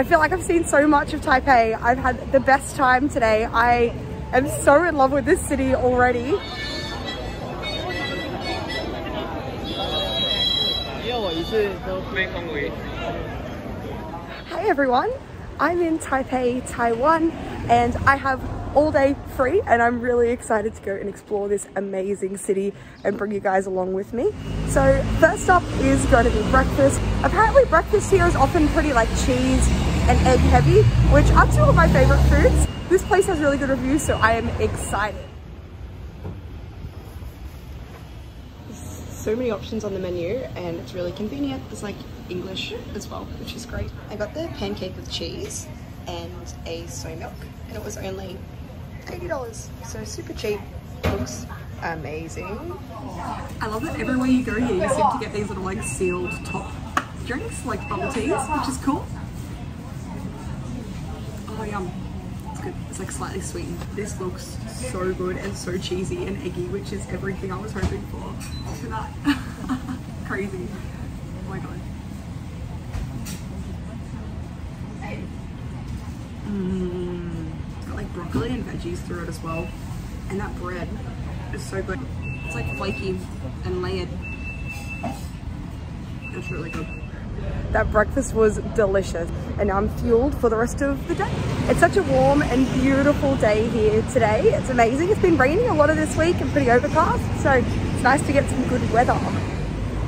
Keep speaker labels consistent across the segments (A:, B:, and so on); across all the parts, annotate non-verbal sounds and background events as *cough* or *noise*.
A: I feel like I've seen so much of Taipei. I've had the best time today. I am so in love with this city already. Hi everyone, I'm in Taipei, Taiwan, and I have all day free and I'm really excited to go and explore this amazing city and bring you guys along with me. So first up is going to be breakfast. Apparently breakfast here is often pretty like cheese and egg heavy, which are two of my favorite foods. This place has really good reviews, so I am excited. There's so many options on the menu and it's really convenient. There's like English as well, which is great. I got the pancake with cheese and a soy milk and it was only $80. So super cheap, looks amazing. I love that everywhere you go here you seem to get these little like sealed top drinks like bubble teas, which is cool. Oh yum good. It's like slightly sweetened. This looks so good and so cheesy and eggy, which is everything I was hoping for. That. *laughs* Crazy. Oh my god. Mmm. It's got like broccoli and veggies through it as well. And that bread is so good. It's like flaky and layered. It's really good. That breakfast was delicious and I'm fueled for the rest of the day. It's such a warm and beautiful day here today. It's amazing. It's been raining a lot of this week and pretty overcast, so it's nice to get some good weather.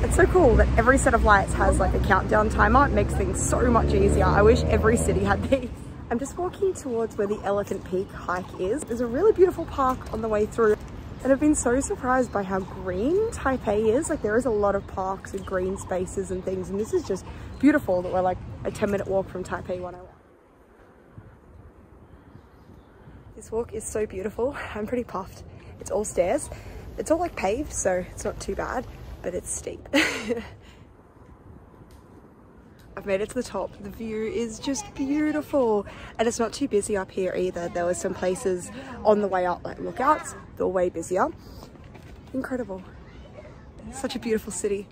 A: It's so cool that every set of lights has like a countdown timer. It makes things so much easier. I wish every city had *laughs* these. I'm just walking towards where the Elephant Peak hike is. There's a really beautiful park on the way through. And I've been so surprised by how green Taipei is. Like there is a lot of parks and green spaces and things. And this is just beautiful that we're like a 10 minute walk from Taipei 101. This walk is so beautiful. I'm pretty puffed. It's all stairs. It's all like paved, so it's not too bad, but it's steep. *laughs* I've made it to the top. The view is just beautiful. And it's not too busy up here either. There were some places on the way up, like lookouts, that were way busier. Incredible. Such a beautiful city.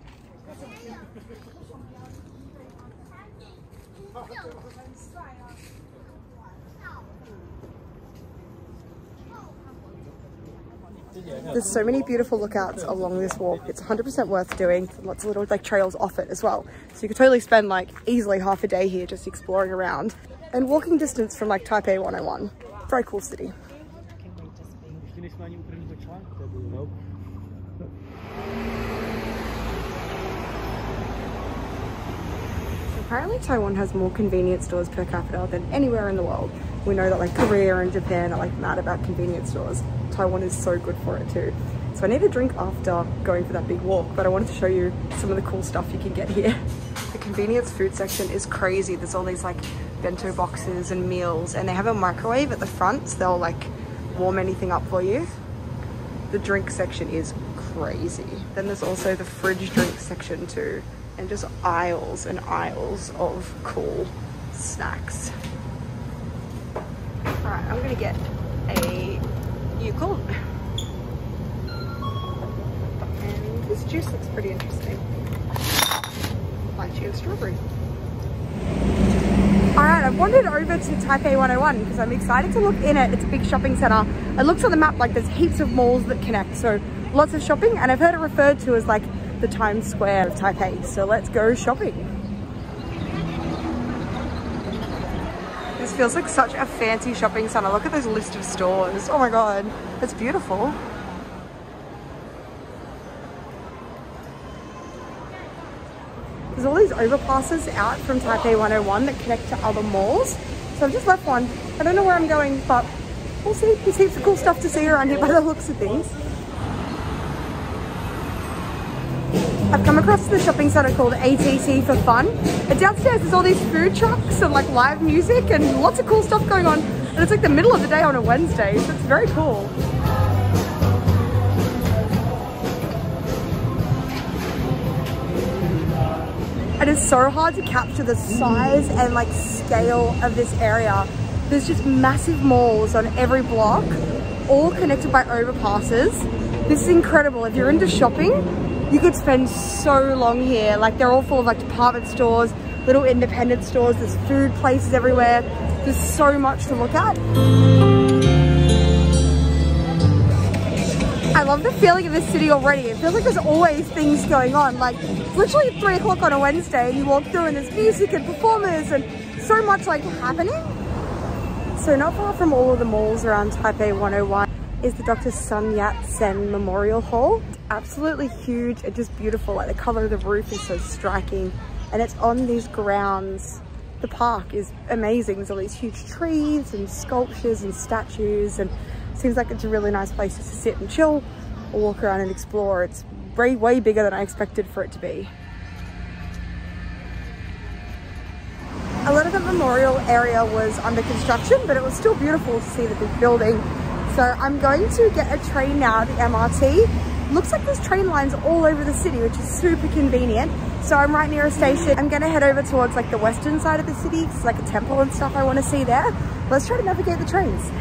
A: There's so many beautiful lookouts along this walk. It's 100% worth doing. Lots of little like trails off it as well. So you could totally spend like easily half a day here just exploring around and walking distance from like Taipei 101. Very cool city. Apparently Taiwan has more convenience stores per capita than anywhere in the world. We know that like Korea and Japan are like mad about convenience stores. Taiwan is so good for it too. So I need a drink after going for that big walk, but I wanted to show you some of the cool stuff you can get here. The convenience food section is crazy. There's all these like bento boxes and meals and they have a microwave at the front so they'll like warm anything up for you. The drink section is crazy. Then there's also the fridge drink section too and just aisles and aisles of cool snacks. All right, I'm gonna get a Yakult. And this juice looks pretty interesting. Lychee of strawberry. Alright, I've wandered over to Taipei 101 because I'm excited to look in it. It's a big shopping center. It looks on the map like there's heaps of malls that connect. So lots of shopping and I've heard it referred to as like the Times Square of Taipei. So let's go shopping. This feels like such a fancy shopping center. Look at this list of stores. Oh my god, it's beautiful. There's all these overpasses out from Taipei 101 that connect to other malls. So I've just left one. I don't know where I'm going, but we'll see. There's heaps of cool stuff to see around here by the looks of things. I've come across the shopping centre called ATT for Fun. And downstairs there's all these food trucks and like live music and lots of cool stuff going on. And it's like the middle of the day on a Wednesday, so it's very cool. It is so hard to capture the size and like scale of this area. There's just massive malls on every block, all connected by overpasses. This is incredible. If you're into shopping, you could spend so long here. Like they're all full of like department stores, little independent stores, there's food places everywhere. There's so much to look at. I love the feeling of this city already. It feels like there's always things going on. Like literally three o'clock on a Wednesday and you walk through and there's music and performers and so much like happening. So not far from all of the malls around Taipei 101 is the Dr. Sun Yat-sen Memorial Hall. Absolutely huge and just beautiful. Like the color of the roof is so striking and it's on these grounds. The park is amazing. There's all these huge trees and sculptures and statues and seems like it's a really nice place just to sit and chill or walk around and explore. It's way, way bigger than I expected for it to be. A lot of the memorial area was under construction, but it was still beautiful to see the big building. So I'm going to get a train now, the MRT. Looks like there's train lines all over the city, which is super convenient. So I'm right near a station. I'm gonna head over towards like the western side of the city. It's like a temple and stuff I wanna see there. Let's try to navigate the trains.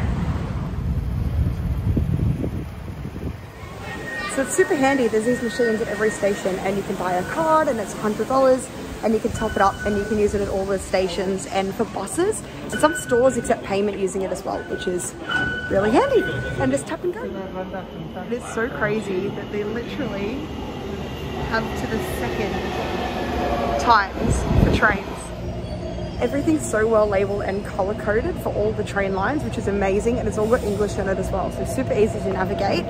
A: So it's super handy. There's these machines at every station and you can buy a card and it's $100 and you can top it up and you can use it at all the stations and for buses. And some stores accept payment using it as well, which is really handy. And just tap and go. It's so crazy that they literally have to the second times for trains. Everything's so well labeled and color coded for all the train lines, which is amazing. And it's all got English in it as well. So super easy to navigate.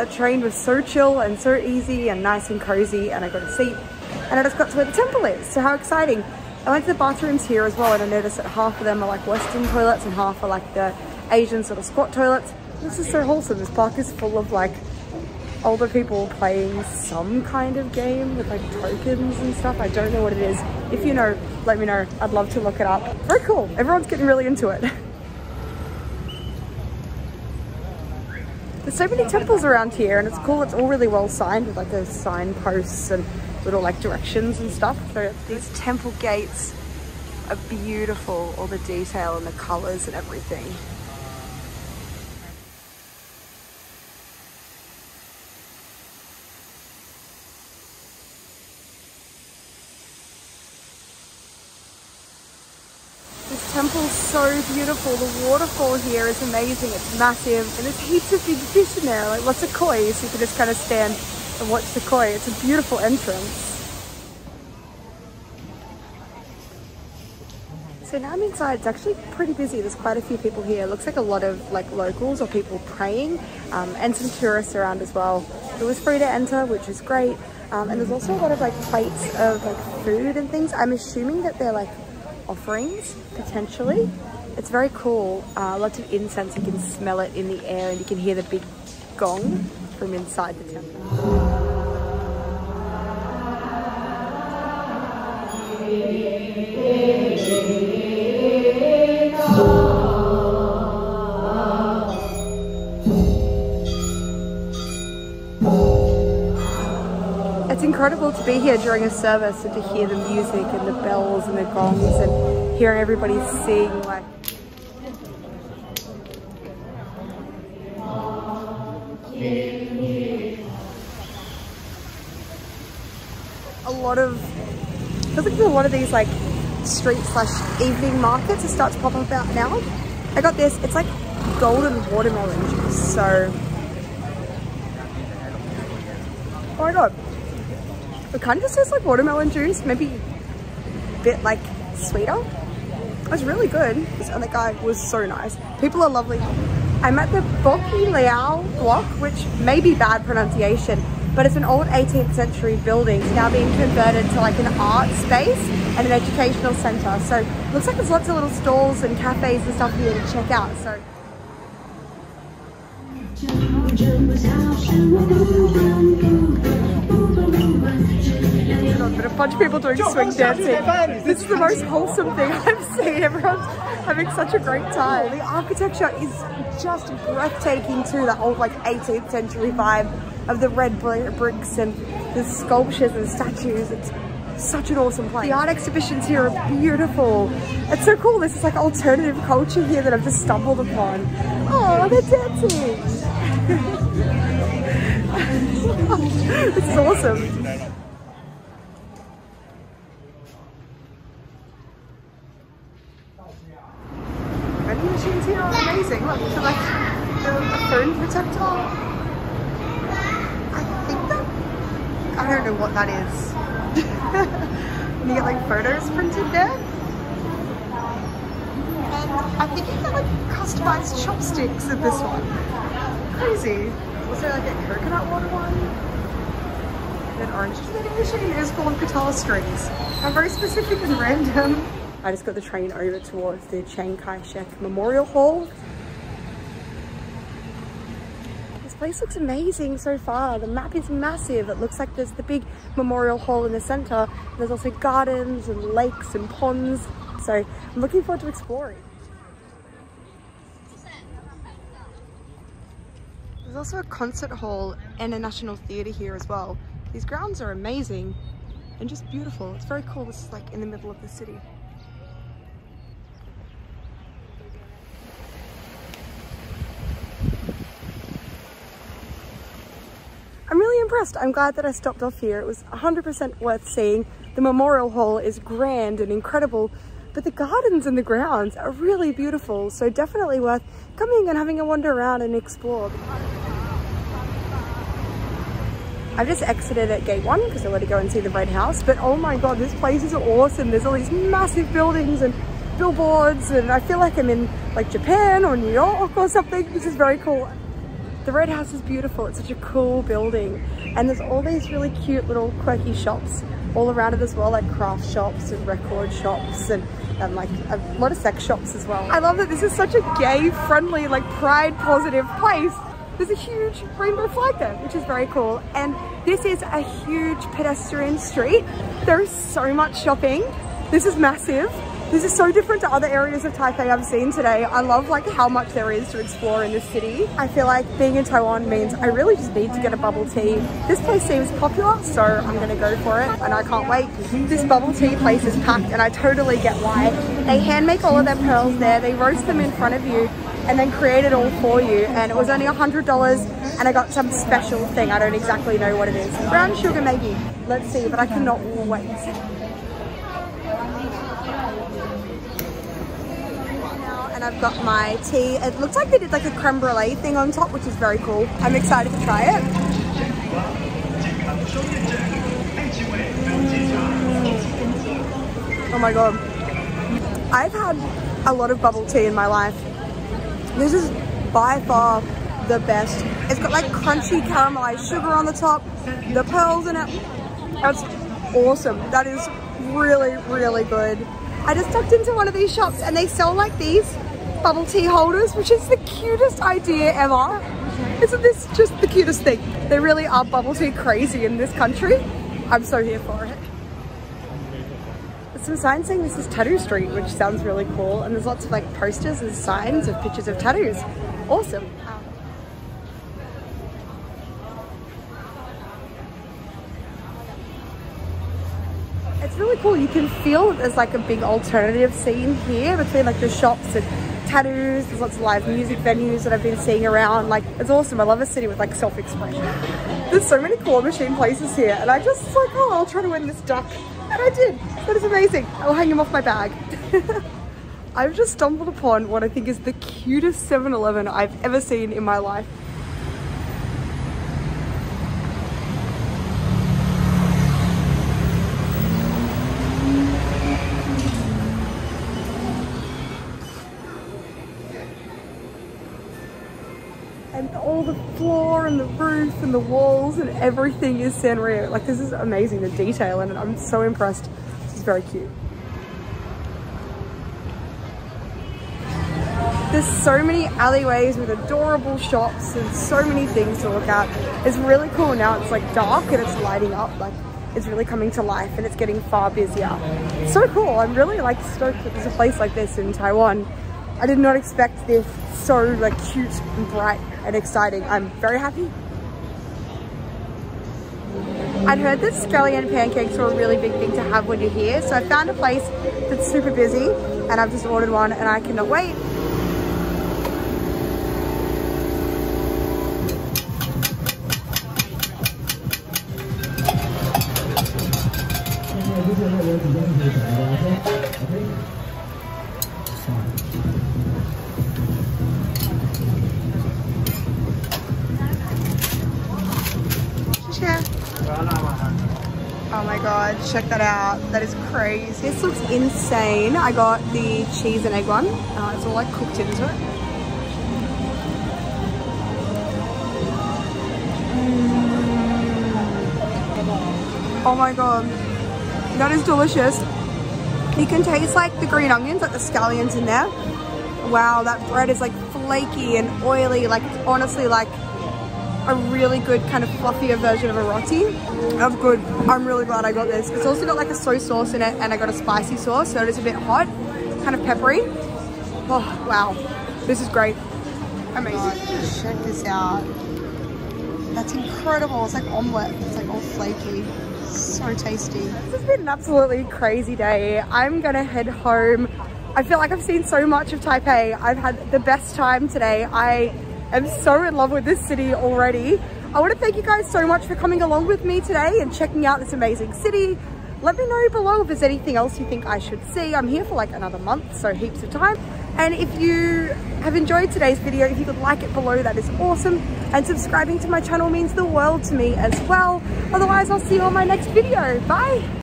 A: That train was so chill and so easy and nice and cozy and I got a seat and I just got to where the temple is. So how exciting. I went to the bathrooms here as well and I noticed that half of them are like Western toilets and half are like the Asian sort of squat toilets. This is so wholesome. This park is full of like older people playing some kind of game with like tokens and stuff. I don't know what it is. If you know, let me know. I'd love to look it up. Very cool. Everyone's getting really into it. *laughs* There's so many temples around here and it's cool. It's all really well signed with like those signposts and little like directions and stuff. So these temple gates are beautiful. All the detail and the colors and everything. temple's so beautiful. The waterfall here is amazing. It's massive and there's heaps of big fish in there, like lots of koi. So you can just kind of stand and watch the koi. It's a beautiful entrance. So now I'm inside, it's actually pretty busy. There's quite a few people here. It looks like a lot of like locals or people praying um, and some tourists around as well. It was free to enter, which is great. Um, and there's also a lot of like plates of like food and things. I'm assuming that they're like offerings, potentially. It's very cool. Uh, lots of incense, you can smell it in the air and you can hear the big gong from inside the temple. it's incredible to be here during a service and to hear the music and the bells and the gongs and hearing everybody sing like a lot of a lot of these like street slash evening markets start to pop up out now I got this it's like golden watermelon juice so oh my god it kind of just tastes like watermelon juice, maybe a bit like sweeter. It was really good. This other guy was so nice. People are lovely. I'm at the Boki Liao block, which may be bad pronunciation, but it's an old 18th century building. It's now being converted to like an art space and an educational center. So looks like there's lots of little stalls and cafes and stuff here to check out. So but a bunch of people doing swing dancing. This is the most wholesome thing *laughs* I've seen. Everyone's having such a great time. The architecture is just breathtaking too. The old like 18th century vibe of the red bricks and the sculptures and statues. It's such an awesome place. The art exhibitions here are beautiful. It's so cool. This is like alternative culture here that I've just stumbled upon. Oh, they're dancing. *laughs* this is awesome. Vending machines here are amazing. Look, to like the phone protector. I think that, I don't know what that is. and you get like photos printed there. And I think get like customized chopsticks in this one. Crazy. Was there like a coconut water one? An orange vending machine is full of guitar strings. I'm very specific and random. I just got the train over towards the Chiang Kai-shek Memorial Hall. This place looks amazing so far. The map is massive. It looks like there's the big memorial hall in the center. There's also gardens and lakes and ponds. So I'm looking forward to exploring. There's also a concert hall and a national theatre here as well. These grounds are amazing and just beautiful. It's very cool. This is like in the middle of the city. I'm really impressed. I'm glad that I stopped off here. It was 100% worth seeing. The Memorial Hall is grand and incredible, but the gardens and the grounds are really beautiful. So definitely worth coming and having a wander around and explore. I've just exited at gate one because I want to go and see the Red House, but oh my God, this place is awesome. There's all these massive buildings and billboards and I feel like I'm in like Japan or New York or something. This is very cool. The Red House is beautiful. It's such a cool building. And there's all these really cute little quirky shops all around it as well, like craft shops and record shops and, and like a lot of sex shops as well. I love that this is such a gay friendly, like pride positive place. There's a huge rainbow flag there, which is very cool. And this is a huge pedestrian street. There is so much shopping. This is massive. This is so different to other areas of Taipei I've seen today. I love like how much there is to explore in this city. I feel like being in Taiwan means I really just need to get a bubble tea. This place seems popular, so I'm gonna go for it and I can't wait. This bubble tea place is packed and I totally get why. They hand make all of their pearls there. They roast them in front of you and then create it all for you. And it was only $100 and I got some special thing. I don't exactly know what it is. Brown sugar maybe. Let's see, but I cannot wait. and I've got my tea. It looks like they did like a creme brulee thing on top, which is very cool. I'm excited to try it. Oh my god. I've had a lot of bubble tea in my life. This is by far the best. It's got like crunchy caramelized sugar on the top, the pearls in it. That's awesome. That is really, really good. I just tucked into one of these shops and they sell like these bubble tea holders, which is the cutest idea ever. Isn't this just the cutest thing? They really are bubble tea crazy in this country. I'm so here for it. Some signs saying this is Tattoo Street, which sounds really cool. And there's lots of like posters and signs of pictures of tattoos. Awesome. Um, it's really cool. You can feel there's like a big alternative scene here between like the shops and tattoos. There's lots of live music venues that I've been seeing around. Like, it's awesome. I love a city with like self-expression. There's so many claw machine places here. And I just like, oh, I'll try to win this duck. And I did. That is amazing. I'll hang him off my bag. *laughs* I've just stumbled upon what I think is the cutest 7-Eleven I've ever seen in my life. and all the floor and the roof and the walls and everything is Sanrio. Like this is amazing, the detail in it. I'm so impressed. Is very cute. There's so many alleyways with adorable shops and so many things to look at. It's really cool now. It's like dark and it's lighting up. Like it's really coming to life and it's getting far busier. So cool. I'm really like stoked that there's a place like this in Taiwan. I did not expect this so like cute and bright and exciting. I'm very happy. I'd heard that scallion pancakes were a really big thing to have when you're here. So I found a place that's super busy and I've just ordered one and I cannot wait. Check that out. That is crazy. This looks insane. I got the cheese and egg one. Uh, it's all like cooked into it. Mm. Oh my god. That is delicious. You can taste like the green onions, like the scallions in there. Wow, that bread is like flaky and oily. Like it's honestly like a really good kind of fluffier version of a roti. That's good. I'm really glad I got this. It's also got like a soy sauce in it and I got a spicy sauce, so it is a bit hot, kind of peppery. Oh, wow. This is great. Amazing. Oh, check this out. That's incredible. It's like omelette. It's like all flaky. So tasty. This has been an absolutely crazy day. I'm gonna head home. I feel like I've seen so much of Taipei. I've had the best time today. I am so in love with this city already. I want to thank you guys so much for coming along with me today and checking out this amazing city. Let me know below if there's anything else you think I should see. I'm here for like another month, so heaps of time. And if you have enjoyed today's video, if you could like it below, that is awesome. And subscribing to my channel means the world to me as well. Otherwise, I'll see you on my next video. Bye.